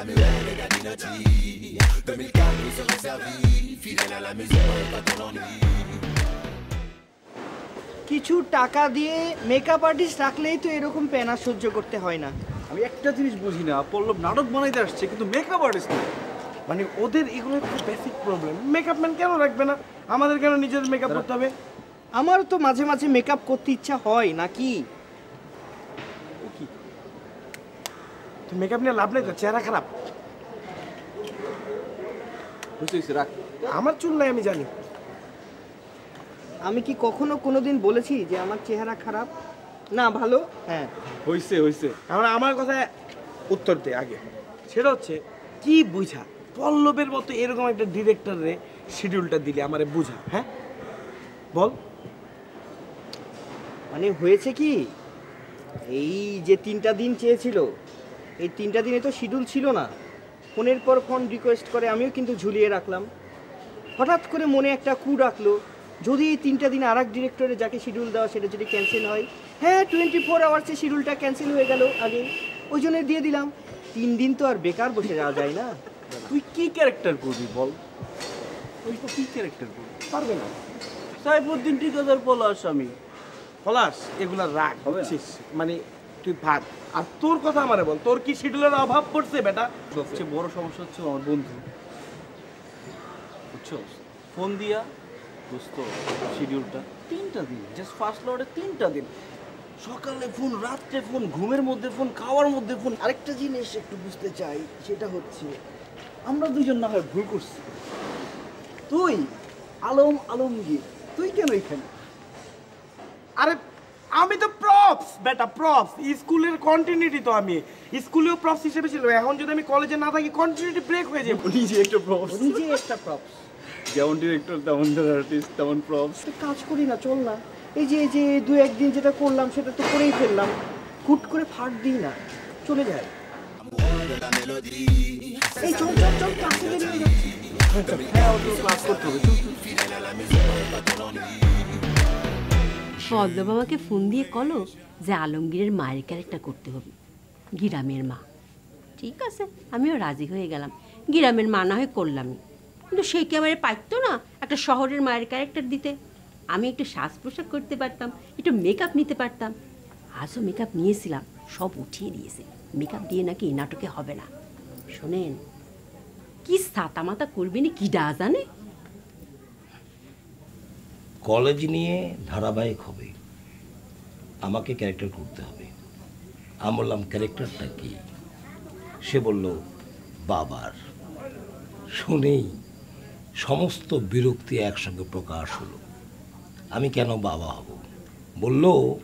Et Gadinotti. 2004, vous serez servi. Fidèle à la musique, pas ton ennui. কিছু টাকা দিয়ে makeup artist রাখলেই তো এরকম প্যানা সহ্য করতে হয় না আমি একটা জিনিস বুঝি না পল্লব নাটক বানাইতে আসছে কিন্তু মেকআপ আর্টিস্ট না মানে ওদের এগুলো একটা বেসিক প্রবলেম মেকআপ ম্যান কেন রাখবে না আমাদের কেন নিজেদের মেকআপ করতে হবে আমার তো মাঝে মাঝে মেকআপ করতে ইচ্ছা হয় নাকি তো মেকআপ নিয়ে লাভ নেই তো চেহারা খারাপ। রাখ। আমার চুল নাই আমি জানি। আমি কি কখনো কোনোদিন বলেছি যে আমার চেহারা খারাপ? না ভালো? হ্যাঁ। হইছে হয়েছে আমরা আমার কথা উত্তর দে আগে। সেটা হচ্ছে কি বুঝা? পল্লবের মতো এরকম একটা ডিরেক্টরে শিডিউলটা দিলে আমারে বুঝা হ্যাঁ? বল। মানে হয়েছে কি? এই যে তিনটা দিন চেয়েছিল এই তিনটা দিনে তো শিডিউল ছিল না। ফোনের পর ফোন রিকোয়েস্ট করে আমিও কিন্তু ঝুলিয়ে রাখলাম। হঠাৎ করে মনে একটা কু রাখল যদি এই তিনটা দিন আর এক ডিরেক্টরে যাকে শিডিউল দেওয়া সেটা যদি ক্যান্সেল হয়। হ্যাঁ টোয়েন্টি ফোর আওয়ার্সে শিডিউলটা ক্যান্সেল হয়ে গেল আগে। ওই জন্য দিয়ে দিলাম। তিন দিন তো আর বেকার বসে যাওয়া যায় না। তুই কি ক্যারেক্টার করবি বল? তুই তো কি ক্যারেক্টার করবি? পারবে না। সাইফুদ্দিন ঠিকাদার পলাশ আমি। পলাশ? এগুলা রাগ। হবে মানে তুই ভাগ। আর তোর কথা আমারে বল তোর কি শিডিউলের অভাব পড়ছে বেটা? সবচেয়ে বড় সমস্যা হচ্ছে আমার বন্ধু। বুঝছ? ফোন দিয়া দোস্ত শিডিউলটা তিনটা দিন জাস্ট ফার্স্ট লর্ডে তিনটা দিন। সকালে ফোন রাত্রে ফোন ঘুমের মধ্যে ফোন খাওয়ার মধ্যে ফোন আরেকটা জিনিস একটু বুঝতে চাই সেটা হচ্ছে আমরা দুজন না হয় ভুল করছি। তুই আলম আলমগীর তুই কেন এখানে? আরে আমি তো প্রপস বেটা প্রপস স্কুলের কন্টিনিউটি তো আমি। স্কুলেও প্রপস হিসেবে ছিল। এখন যদি আমি কলেজে না থাকি কন্টিনিউটি ব্রেক হয়ে যাবে। নিজে একটা প্রপস নিজে একটা প্রপস যেমন ডিরেক্টর তেমন আর্টিস্ট তেমন প্রপস কাজ করি না চল না। এই যে এই যে দু একদিন যেটা করলাম সেটা তো করেই ফেললাম। হুট করে ফাট দিই না। চলে যায়। এই চল চল চল ক্লাসে বেরিয়ে যাচ্ছি। হ্যাঁ ওর ক্লাস করতে হবে। চল, চল। পদ্ম বাবাকে ফোন দিয়ে কলো যে আলমগীরের মায়ের ক্যারেক্টার করতে হবে। গিরামের মা। ঠিক আছে আমিও রাজি হয়ে গেলাম। গিরামের মা না হয়ে করলামই। কিন্তু সে কি আমার পারতো না একটা শহরের মায়ের ক্যারেক্টার দিতে? আমি একটু সাজ পোশাক করতে পারতাম একটু মেকআপ নিতে পারতাম। আজও মেকআপ নিয়েছিলাম সব উঠিয়ে দিয়েছে। মেকআপ দিয়ে নাকি এই নাটকে হবে না। শোনেন কি সাতা মাতা করবে না কি ডা জানে? কলেজ নিয়ে ধারাবাহিক হবে। আমাকে ক্যারেক্টার করতে হবে। আমি বললাম ক্যারেক্টারটা কি? সে বলল, বাবার। শুনেই সমস্ত বিরক্তি একসঙ্গে প্রকাশ হলো। আমি, কেন বাবা হব? বলল,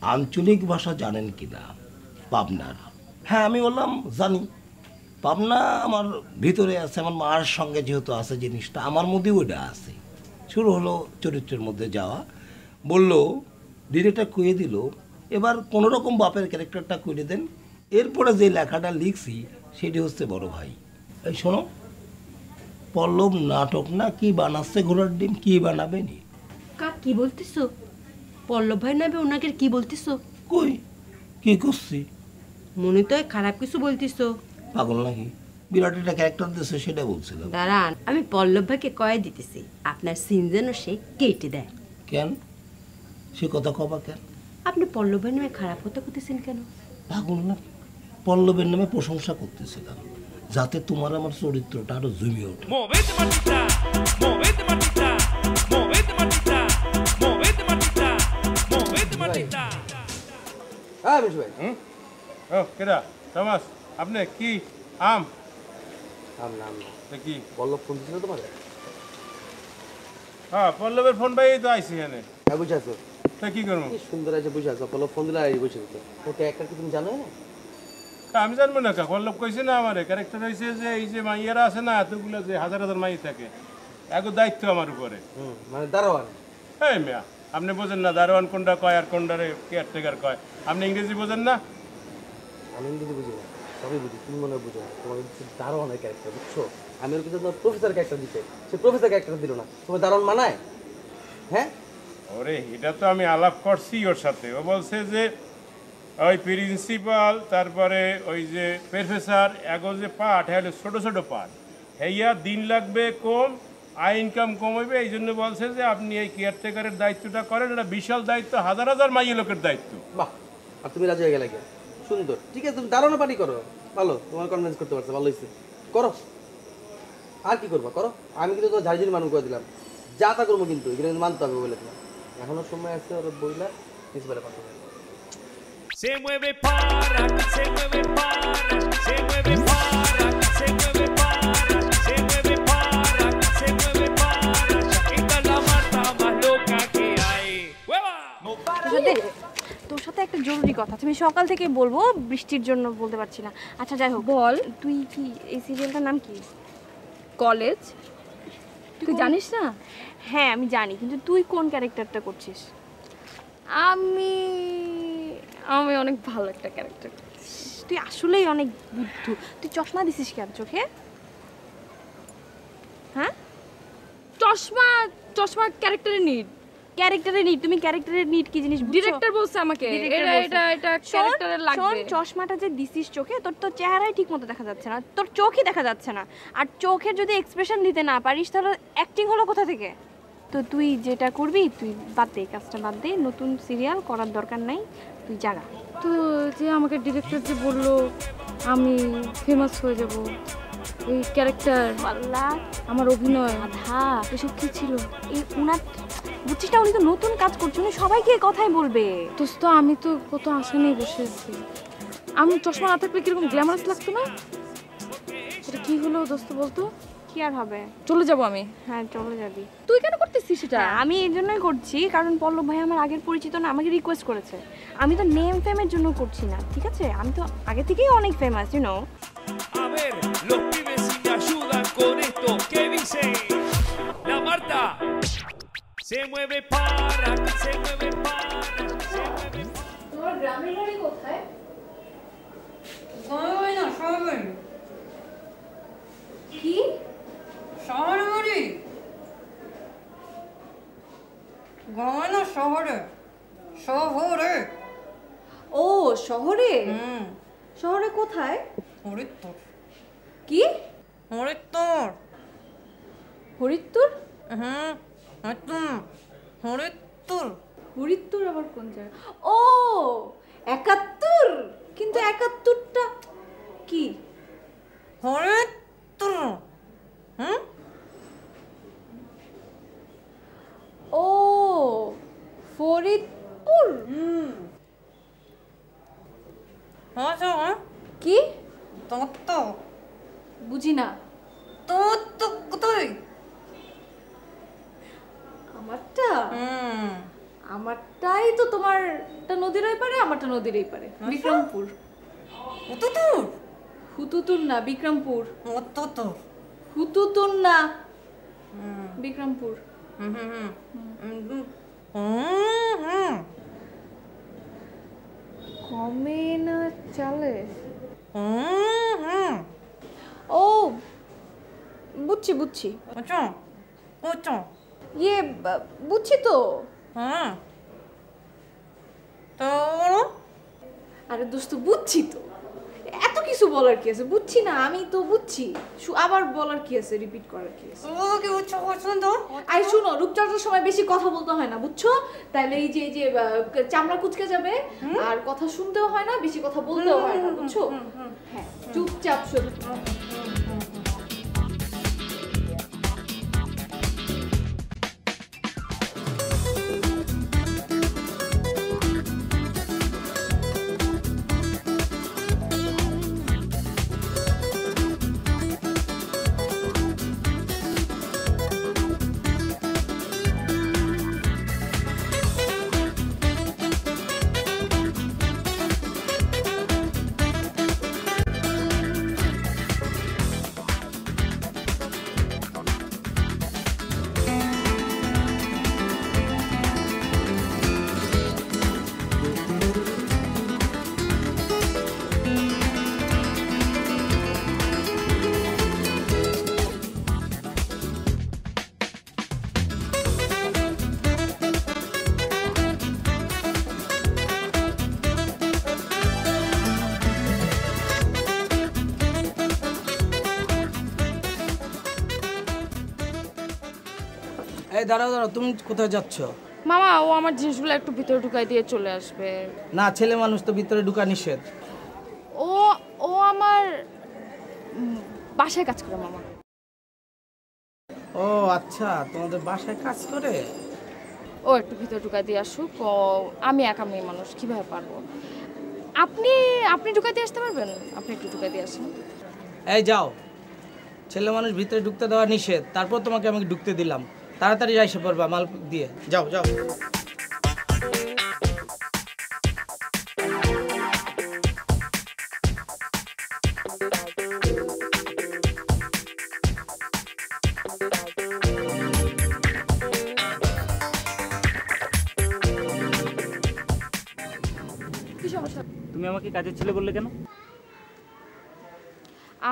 আঞ্চলিক ভাষা জানেন কি না? পাবনার। হ্যাঁ আমি বললাম, জানি। পাবনা আমার ভিতরে আছে, আমার মার সঙ্গে যেহেতু আছে জিনিসটা, আমার মধ্যেও ওটা আছে। শুরু হলো চরিত্রের মধ্যে যাওয়া। বলল ডিরেক্টর কুয়ে দিল এবার কোনো রকম বাপের ক্যারেক্টারটা করে দেন। এরপরে যে লেখাটা লিখছি সেটি হচ্ছে বড় ভাই। এই শোনো পল্লব নাটক না কি বানাচ্ছে ঘোড়ার ডিম কি বানাবে নি? কা কি বলতেছো? পল্লব ভাই নামে ওনাকে কি বলতেছো? কই? কি করছি? মনে তো খারাপ কিছু বলতেছো। পাগল নাকি? বিরাট একটা ক্যারেক্টার দিচ্ছে সেটা বলছিলাম দাঁড়ান আমি পল্লব ভাইকে কয়ে দিতেছি আপনার সিন যেন সে কেটে দেয়। কেন? সে কথা কবা কেন? আপনি পল্লব নামে খারাপ কথা করতেছেন কেন? পাগল না? পল্লবের নামে প্রশংসা করতেছিলাম যাতে তোমার আমার চরিত্রটা আরও জমে ওঠে. হ্যাঁ আপনি কি আম? কি? ফোন দিছিল তোমার? হ্যাঁ পল্লবের ফোন পাই তো আইছি এখানে। হ্যাঁ বুঝে আছো? তা কি করব? সুন্দর আছে বুঝে আছো? বল্লভ ফোন দিলে আর বুঝে দিত ওকে একটা কি তুমি জানো? না তা আমি জানব না কা পল্লব কইছে না আমারে। ক্যারেক্টার হয়েছে যে এই যে মাইয়ারা আছে না এতগুলো যে হাজার হাজার মাই থাকে এগো দায়িত্ব আমার উপরে। মানে দারোয়ান। মিয়া আপনি বোঝেন না দারোয়ান কোনটা কয় আর কোনটারে কেয়ারটেকার কয়। আপনি ইংরেজি বোঝেন না? আমি ইংরেজি বুঝি না। সবই বুঝি তুমি মনে বুঝো তোমার হচ্ছে দারোয়ানের ক্যারেক্টার বুঝছ? আমি ওর কিন্তু তোমার প্রফেসর ক্যারেক্টার দিতে। সে প্রফেসর ক্যারেক্টার দিল না। তোমার দারোয়ান মানায়? হ্যাঁ? ওরে এটা তো আমি আলাপ করছি ওর সাথে। ও বলছে যে ওই প্রিন্সিপাল তারপরে ওই যে প্রফেসর এগো যে পাঠ হ্যাঁ ছোট ছোট পাঠ। হেয়া দিন লাগবে কম আয় ইনকাম কম হইবে এই জন্য বলছে যে আপনি এই কেয়ারটেকারের দায়িত্বটা করেন। এটা বিশাল দায়িত্ব হাজার হাজার মাইয়ে লোকের দায়িত্ব। বাহ আর তুমি রাজি হয়ে গেলে কি? সুন্দর। ঠিক আছে তুমি দাঁড়ানো পারি করো। ভালো তোমার কনভিন্স করতে পারছ ভালো হয়েছে করো। আর কি করব? করো। আমি কিন্তু তো ঝাড়ঝাড়ি মানুষ করে দিলাম। যা তা করব কিন্তু এগুলো কিন্তু মানতে হবে বলে দিলাম। এখনও সময় আছে ওর বইলা কথা বলে Se mueve para, se mueve para, se mueve জরুরি কথা। তুমি সকাল থেকে বলব বৃষ্টির জন্য বলতে পারছি না। আচ্ছা যাই হোক। বল। তুই কি এই সিরিয়ালটার নাম কি? কলেজ। তুই জানিস না? হ্যাঁ আমি জানি কিন্তু তুই কোন ক্যারেক্টারটা করছিস? আমি আমি অনেক ভালো একটা ক্যারেক্টার তুই আসলেই অনেক বুদ্ধু। তুই চশমা দিছিস কেন চোখে? হ্যাঁ? চশমা চশমা ক্যারেক্টারে নিড ক্যারেক্টারের নিট তুমি ক্যারেক্টারের নিট কি জিনিস ডিরেক্টর বলছে আমাকে এটা এটা এটা শোন, ক্যারেক্টারে শোন, লাগবে। চশমাটা যে দিছিস চোখে তোর তো চেহারাই ঠিক মতো দেখা যাচ্ছে না তোর চোখই দেখা যাচ্ছে না। আর চোখের যদি এক্সপ্রেশন দিতে না পারিস তাহলে অ্যাক্টিং হলো কোথা থেকে? তো তুই যেটা করবি তুই বাদ দে কাজটা বাদ দে নতুন সিরিয়াল করার দরকার নাই তুই জাগা তো যে আমাকে ডিরেক্টর যে বলল আমি ফেমাস হয়ে যাব এই ক্যারেক্টার আল্লাহ আমার অভিনয় আধা এসব কি ছিল? এই উনার বুঝছিস না উনি তো নতুন কাজ করছে উনি সবাইকে এই কথাই বলবে। দোস্ত আমি তো কত আশা নিয়ে বসে আছি। আমি চশমা না থাকলে কীরকম গ্ল্যামারাস লাগতো না? এটা কি হলো দোস্ত বলতো? কি আর হবে? চলে যাব আমি। হ্যাঁ চলে যাবি। তুই কেন করতেছিস সেটা? হ্যাঁ, আমি এই জন্যই করছি কারণ পল্লব ভাই আমার আগের পরিচিত না আমাকে রিকোয়েস্ট করেছে। আমি তো নেম ফেমের জন্য করছি না ঠিক আছে? আমি তো আগে থেকেই অনেক famous you know A ver, los pibes si me ayudan con esto, ¿qué dice? Se mueve para, se mueve para, se mueve তোমার গ্রামের বাড়ি কোথায়? না শহরে কি? শহরে বাড়ি? গ্রামে না শহরে? শহরে। ও শহরে? হুম। শহরে কোথায়? হরিত্তর কি? হরিত্তর হরিত্তর হুম। হরিত্তর হরিত্তর। হরিত্তর আবার কোন জায়গা? ও একাত্তর? কিন্তু একাত্তরটা কি? হরিত্তর হুম ও ফরিদপুর আচ্ছা হ্যাঁ কি তোর তো বুঝি না তোর তো কোথায় আমারটা হুম আমারটাই তো তোমারটা নদীর ওই পারে আমারটা নদীর এই পারে। বিক্রমপুর। কত দূর হুতুতুর না বিক্রমপুর। কত হুতুতুর না বিক্রমপুর। কমে না চালে। ও বুঝছি বুঝছি। আচ্ছা আচ্ছা ইয়ে বুঝছি তো। হ্যাঁ তো আরে দোস্ত বুঝছি তো। এত কিছু বলার কি আছে? বুঝছি না আমি তো বুঝছি। শু- আবার বলার কি আছে? রিপিট করার কি আছে? ওকে বুঝছ শুন পছন্দ আই শুনো রূপচর্চার সময় বেশি কথা বলতে হয় না বুঝছ? তাহলে এই যে এই যে চামড়া কুচকে যাবে আর কথা শুনতেও হয় না বেশি কথা বলতেও হয় না বুঝছ? হ্যাঁ চুপচাপ শুধু এই দাঁড়াও দাঁড়াও তুমি কোথায় যাচ্ছ? মামা ও আমার জিনিসগুলো একটু ভিতরে ঢুকাই দিয়ে চলে আসবে। না ছেলে মানুষ তো ভিতরে ঢুকা নিষেধ। ও ও আমার বাসায় কাজ করে মামা। ও আচ্ছা তোমাদের বাসায় কাজ করে? ও একটু ভিতরে ঢুকাই দিয়ে আসুক। ও আমি একা মেয়ে মানুষ কীভাবে পারব? আপনি আপনি ঢুকাই দিয়ে আসতে পারবেন? আপনি একটু ঢুকাই দিয়ে আসুন। এই যাও। ছেলে মানুষ ভিতরে ঢুকতে দেওয়া নিষেধ। তারপর তোমাকে আমি ঢুকতে দিলাম। তাড়াতাড়ি এসে পড়বা মাল দিয়ে। যাও যাও। কি সমস্যা? তুমি আমাকে কাজের ছেলে বললে কেন?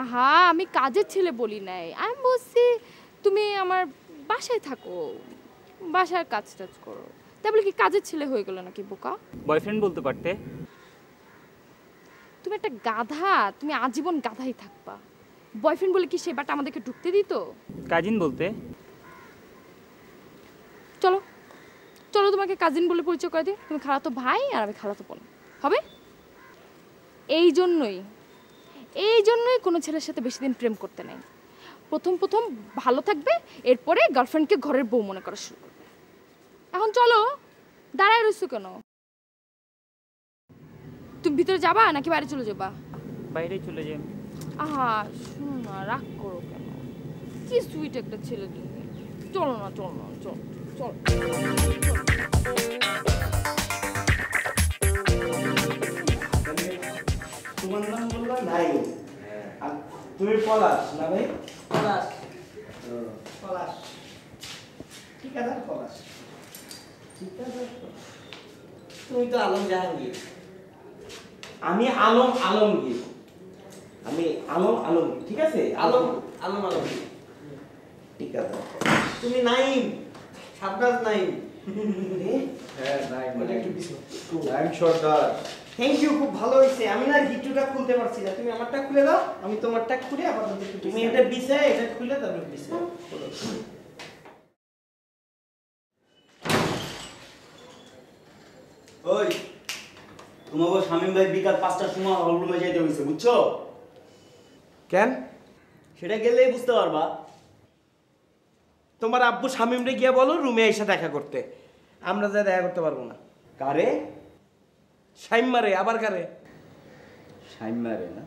আহা আমি কাজের ছেলে বলি নাই। আমি বলছি তুমি আমার বাসায় থাকো বাসায় কাজ টাজ করো। তাই বলে কি কাজের ছেলে হয়ে গেল নাকি বোকা? বয়ফ্রেন্ড বলতে পারতে। তুমি একটা গাধা তুমি আজীবন গাধাই থাকবা। বয়ফ্রেন্ড বলে কি সে বাটা আমাদেরকে ঢুকতে দিত? কাজিন বলতে। চলো চলো তোমাকে কাজিন বলে পরিচয় করে দিই। তুমি খালাতো ভাই আর আমি খালাতো বোন। হবে? এই জন্যই এই জন্যই কোনো ছেলের সাথে বেশি দিন প্রেম করতে নাই। প্রথম প্রথম ভালো থাকবে এরপরে গার্লফ্রেন্ডকে ঘরের বউ মনে করা শুরু করবে। এখন চলো দাঁড়ায় রইছো কেন? তুমি ভিতরে যাবা নাকি বাইরে চলে যাবা? বাইরে চলে যাই আহা শোনো না রাগ করো কেন? কি সুইট একটা ছেলে তুমি। চলো না চলো না চলো চলো। তোমার নাম বলল নাই তুমি পলাশ না ভাই? পলাশ। পলাশ। ঠিক আছে পলাশ। ঠিক আছে তুমি তো আলম জাহাঙ্গীর। আমি আলম আলমগীর। আমি আলম আলমগীর ঠিক আছে? আলম আলম আলমগীর। ঠিক আছে। তুমি নাইম শাবনাজ নাইম হ্যাঁ নাইম একটু নাইম সর্দার। থ্যাংক ইউ খুব ভালো হয়েছে। আমি না গিট্টুটা খুলতে পারছি না। তুমি আমারটা খুলে দাও আমি তোমারটা খুলে আবার তুমি এটা বিছায় এটা খুলে তারপর বিছায়। ওই তোমাকে শামীম ভাই বিকাল পাঁচটার সময় হলরুমে যাইতে হয়েছে বুঝছ? কেন? সেটা গেলেই বুঝতে পারবা। তোমার আব্বু শামিমরে গিয়ে বলো রুমে এসে দেখা করতে। আমরা যা দেখা করতে পারব না। কারে? সাইম্মারে আবার কারে? শাইমারে না?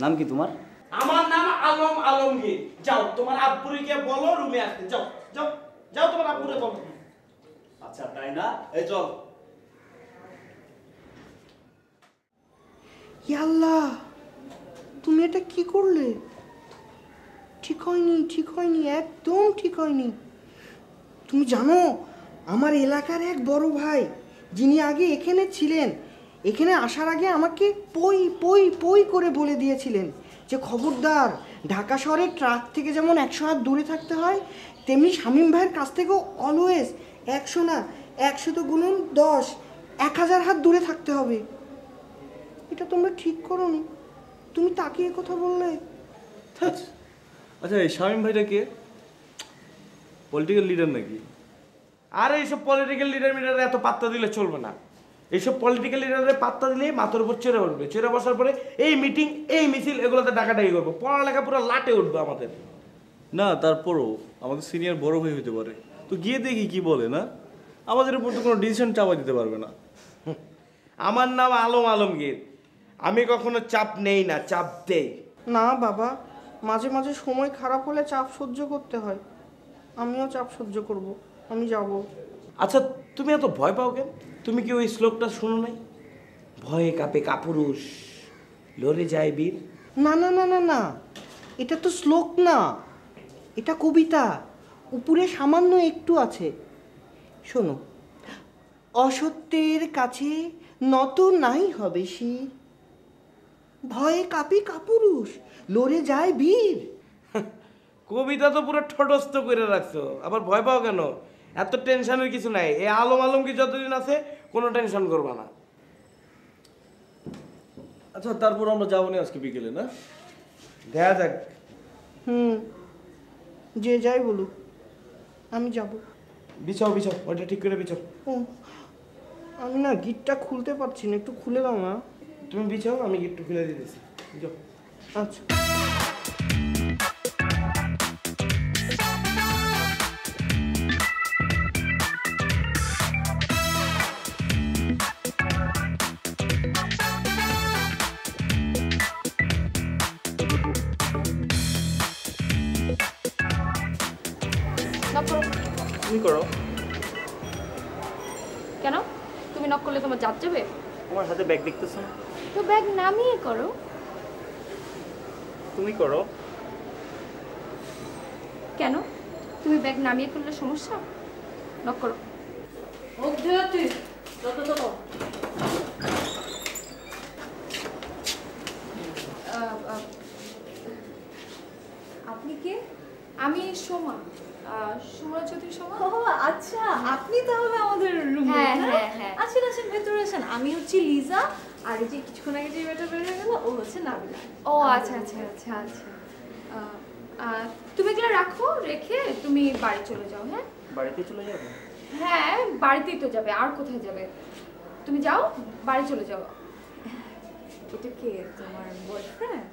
নাম কি তোমার? আমার নাম আলম আলমগীর। যাও তোমার আব্বুরে গিয়ে বলো রুমে আসতে। যাও যাও যাও তোমার আব্বুরে বলো। আচ্ছা তাই না এই চল। আল্লাহ তুমি এটা কি করলে? ঠিক হয়নি ঠিক হয়নি একদম ঠিক হয়নি। তুমি জানো আমার এলাকার এক বড় ভাই যিনি আগে এখানে ছিলেন, এখানে আসার আগে আমাকে পই পই পই করে বলে দিয়েছিলেন যে, খবরদার, ঢাকা শহরের ট্রাক থেকে যেমন একশো হাত দূরে থাকতে হয়, তেমনি শামীম ভাইয়ের কাছ থেকেও অলওয়েজ একশো না, একশো তো গুণন দশ, এক হাজার হাত দূরে থাকতে হবে। এটা তোমরা ঠিক করোনি তুমি তাকে কথা বললে। আচ্ছা এই শামীম ভাইটা কে? পলিটিক্যাল লিডার নাকি? আর এইসব পলিটিক্যাল লিডার মিডার এত পাত্তা দিলে চলবে না। এইসব পলিটিক্যাল লিডারের পাত্তা দিলে মাথার উপর চেড়ে উঠবে চেরে বসার পরে এই মিটিং এই মিছিল এগুলোতে ডাকাডাকি করব। পড়ালেখা পুরো লাটে উঠবে আমাদের। না তারপরও আমাদের সিনিয়র বড় ভাই হতে পারে। তো গিয়ে দেখি কি বলে না? আমাদের উপর তো কোনো ডিসিশন চাপা দিতে পারবে না। আমার নাম আলম আলমগীর। আমি কখনো চাপ নেই না চাপ দেই। না বাবা মাঝে মাঝে সময় খারাপ হলে চাপ সহ্য করতে হয়। আমিও চাপ সহ্য করব। আমি যাব। আচ্ছা তুমি এত ভয় পাও কেন? তুমি কি ওই শ্লোকটা শুনো নাই? ভয়ে কাপে কাপুরুষ লড়ে যায় বীর। না না না না না। এটা তো শ্লোক না। এটা কবিতা। উপরে সামান্য একটু আছে। শোনো অসত্যের কাছে নত নাই হবে শির। ভয়ে কাপি কাপুরুষ লড়ে যায় বীর। কবিতা তো পুরো ঠটস্থ করে রাখছো। আবার ভয় পাও কেন? এত টেনশনের কিছু নাই। এই আলম আলম কি যতদিন আছে কোনো টেনশন করবা না। আচ্ছা তারপর আমরা যাব না আজকে বিকেলে না? দেখা যাক। হুম। যে যাই বলুক আমি যাব। বিছাও বিছাও ওইটা ঠিক করে বিছাও। ও আমি না গিটটা খুলতে পারছি না একটু খুলে দাও না। তুমি বিছাও আমি গিটটা খুলে দিতেছি। যাও আচ্ছা। তুমি করো। কেন? তুমি নক করলে তোমার জাত যাবে? তোমার হাতে ব্যাগ দেখতেছ না? তো ব্যাগ নামিয়ে করো। তুমি করো। কেন? তুমি ব্যাগ নামিয়ে করলে সমস্যা? নক করো। আহ, আহ, আপনি কে আমি সোমা ও আচ্ছা আপনি তাহলে আমাদের রুমে হ্যাঁ, হ্যাঁ, হ্যাঁ। আসেন আসেন ভেতরে আসেন। আমি হচ্ছি লিজা আর এই যে কিছুক্ষণ আগে যে মেয়েটা বের হয়ে গেল ও হচ্ছে নাবিলা। ও আচ্ছা আচ্ছা আচ্ছা আচ্ছা। তুমি এগুলো রাখো রেখে তুমি বাড়ি চলে যাও হ্যাঁ? বাড়িতে চলে যাব? হ্যাঁ বাড়িতেই তো যাবে আর কোথায় যাবে? তুমি যাও বাড়ি চলে যাও। এটা কে? তোমার বয়ফ্রেন্ড